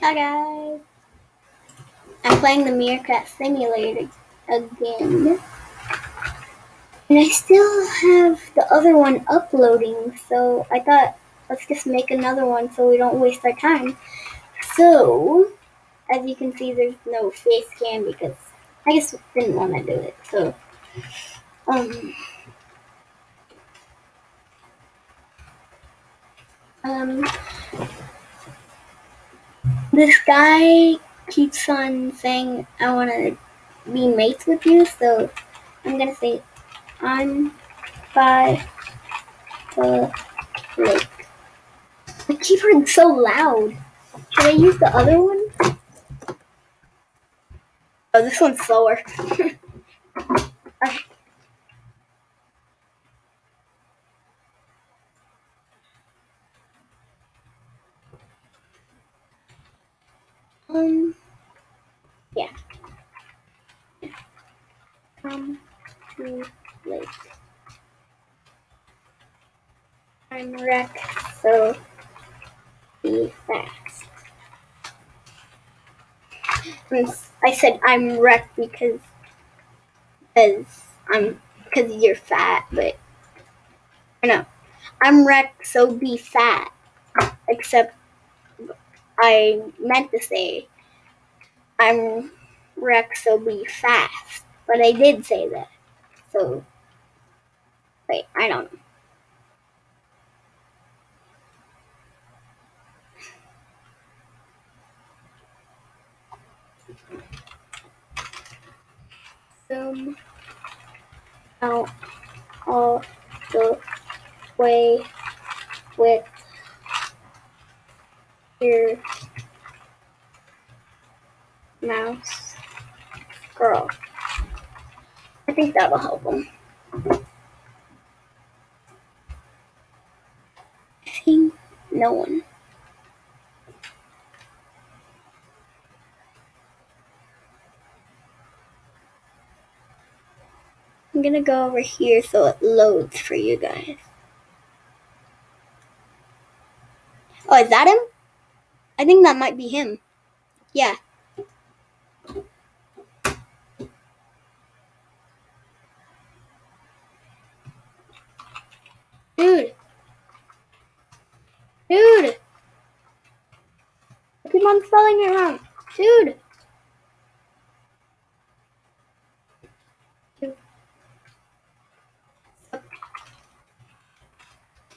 Hi guys. I'm playing the Meerkat Simulator again. And I still have the other one uploading, so I thought let's just make another one so we don't waste our time. So, as you can see, there's no face cam because I just didn't want to do it. So, um, um, this guy keeps on saying I want to be mates with you, so I'm gonna say I'm by the lake. I keep hearing so loud. Should I use the other one? Oh, this one's slower. I'm wrecked, so be fast. I said I'm wrecked because because I'm because you're fat, but I know I'm wrecked, so be fat. Except I meant to say I'm wrecked, so be fast, but I did say that. So wait, I don't know. Zoom out all the way with your mouse girl. I think that'll help him. I think no one. I'm gonna go over here so it loads for you guys. Oh, is that him? I think that might be him. Yeah. Dude. Dude. I keep on spelling it wrong. Dude. Dude.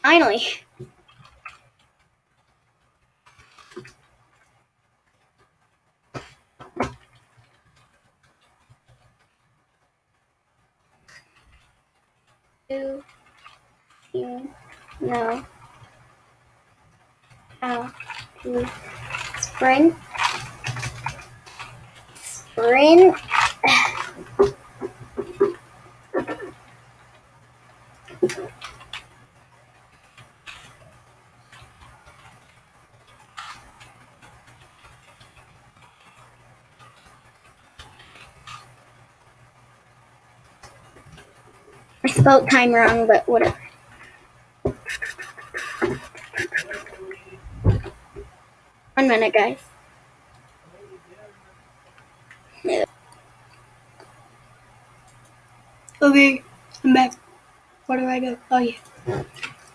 Finally. Do you know how to sprint? Sprint. I spelled time wrong, but whatever. One minute, guys. Okay, I'm back. What do I do? Oh yeah.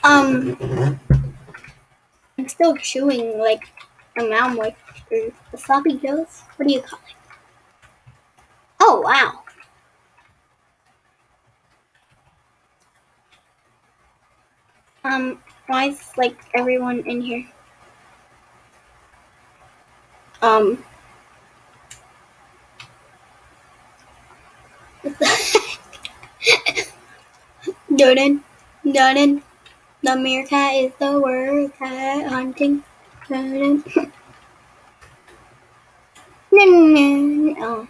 Um, I'm still chewing like a Malmoy like, a sloppy joes. What do you call it? Oh wow. Um, why is like everyone in here? Um. Dun dun The meerkat is the worst cat hunting. Dun Oh.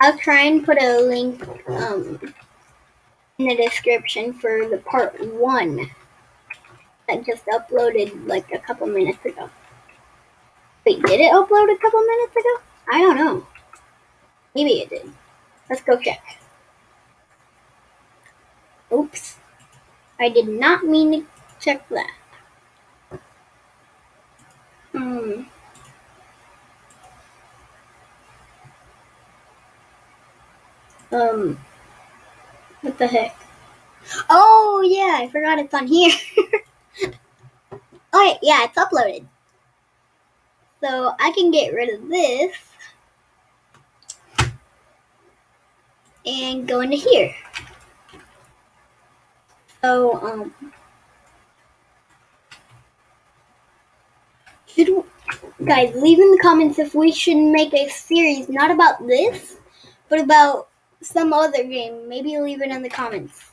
I'll try and put a link um, in the description for the part one that just uploaded like a couple minutes ago. Wait, did it upload a couple minutes ago? I don't know. Maybe it did. Let's go check. Oops. I did not mean to check that. Hmm. Um. What the heck? Oh, yeah, I forgot it's on here. Alright, yeah, it's uploaded. So I can get rid of this and go into here. So, um, should guys leave in the comments if we should make a series not about this, but about some other game. Maybe leave it in the comments.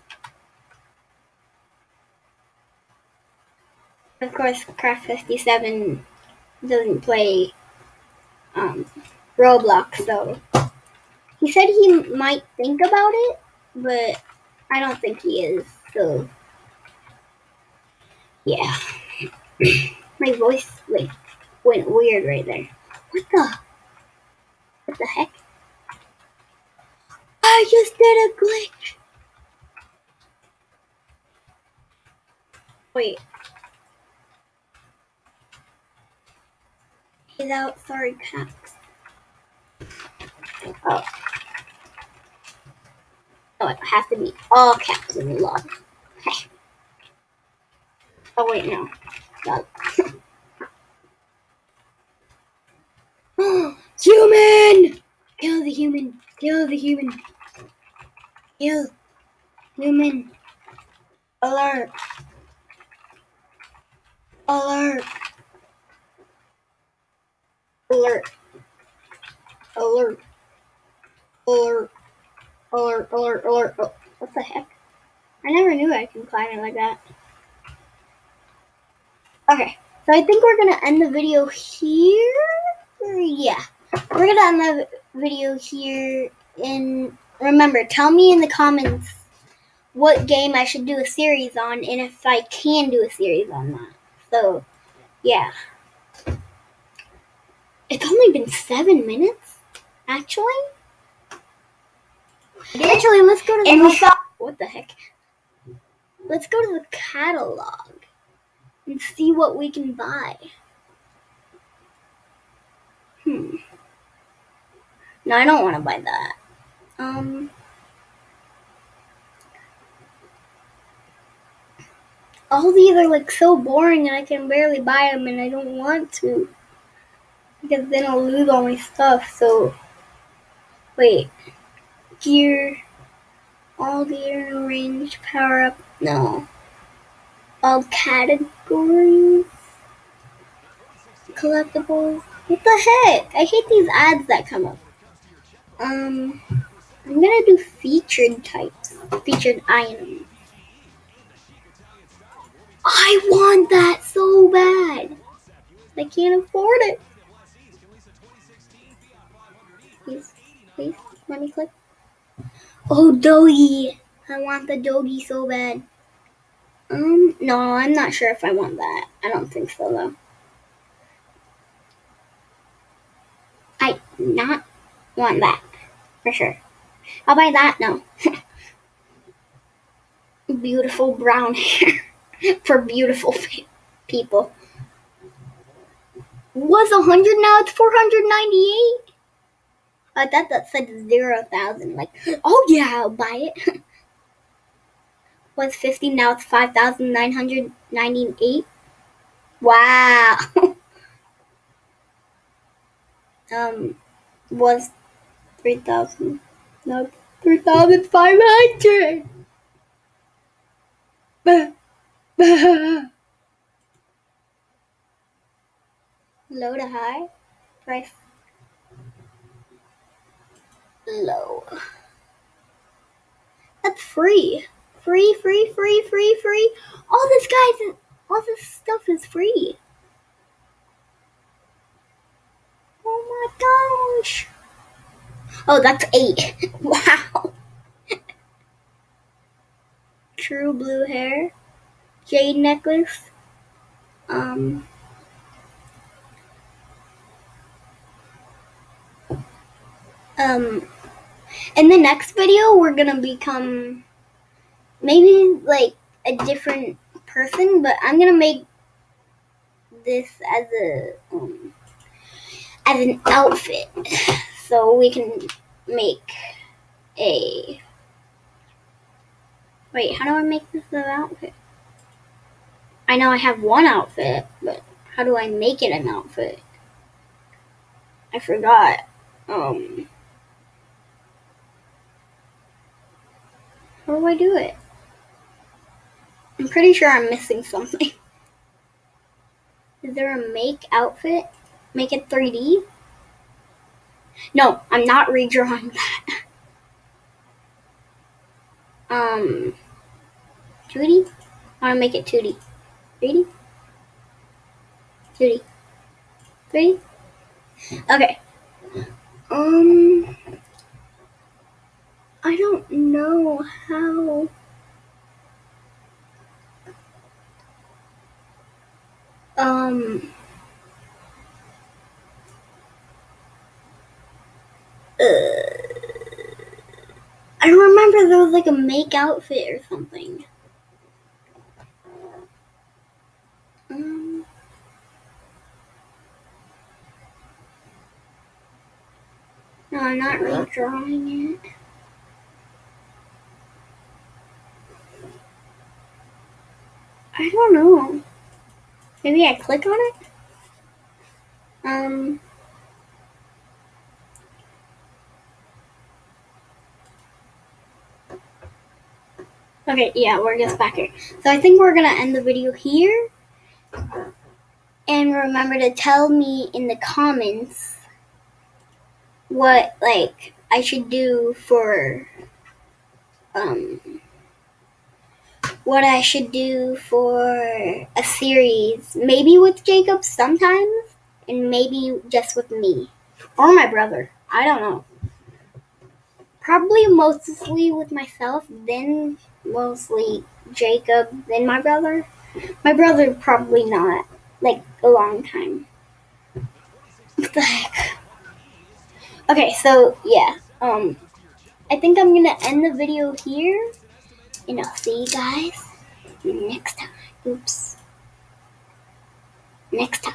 Of course, Craft 57 doesn't play um, Roblox, so he said he might think about it, but I don't think he is. So yeah, my voice like went weird right there. What the? What the heck? I just did a glitch. Wait. Without sorry caps. Oh. Oh, it has to be all caps in the love. oh wait, no. No. human! Kill the human! Kill the human! Kill human! Alert! Alert! Alert! Alert! Alert! Alert! Alert! Alert! Oh, what the heck? I never knew I can climb it like that. Okay, so I think we're gonna end the video here. Yeah, we're gonna end the video here. And remember, tell me in the comments what game I should do a series on, and if I can do a series on that. So, yeah. It's only been seven minutes, actually. Actually, let's go to And the we saw what the heck. Let's go to the catalog and see what we can buy. Hmm. No, I don't want to buy that. Um. All these are like so boring and I can barely buy them and I don't want to. Because then I'll lose all my stuff, so. Wait. Gear. All gear range power up. No. All categories. Collectibles. What the heck? I hate these ads that come up. Um, I'm gonna do featured types. Featured items. I want that so bad. I can't afford it. Please, please, let me click. Oh, Dogi. I want the Dogi so bad. Um, no, I'm not sure if I want that. I don't think so, though. I not want that for sure. I'll buy that. No. beautiful brown hair for beautiful people. Was a hundred now it's four hundred ninety eight. I thought that said zero thousand. Like, oh yeah, I'll buy it. Was fifty now it's five thousand nine hundred ninety eight. Wow. um, was three thousand. No, three thousand five hundred. Low to high. Price. Low. That's free. Free, free, free, free, free. All this guys, all this stuff is free. Oh my gosh. Oh, that's eight. Wow. True blue hair. Jade necklace. Um. Um. in the next video, we're gonna become maybe like a different person, but I'm gonna make this as a um, as an outfit, so we can make a. Wait, how do I make this an outfit? I know I have one outfit, but how do I make it an outfit? I forgot. Um, how do I do it? I'm pretty sure I'm missing something. Is there a make outfit? Make it 3D? No, I'm not redrawing that. um, 2D? I want to make it 2D. 3D? 2D. 3D? Okay. Um, I don't know how. Um. I remember there was like a make outfit or something. Um, no, I'm not redrawing it. I don't know. Maybe I click on it? Um. Okay, yeah, we're just back here. So I think we're gonna end the video here. And remember to tell me in the comments what like I should do for um what I should do for a series, maybe with Jacob sometimes, and maybe just with me or my brother. I don't know. Probably mostly with myself, then mostly Jacob, then my brother. My brother probably not, like a long time. What the heck? Okay, so yeah, um, I think I'm gonna end the video here, and I'll see you guys next time. Oops. Next time.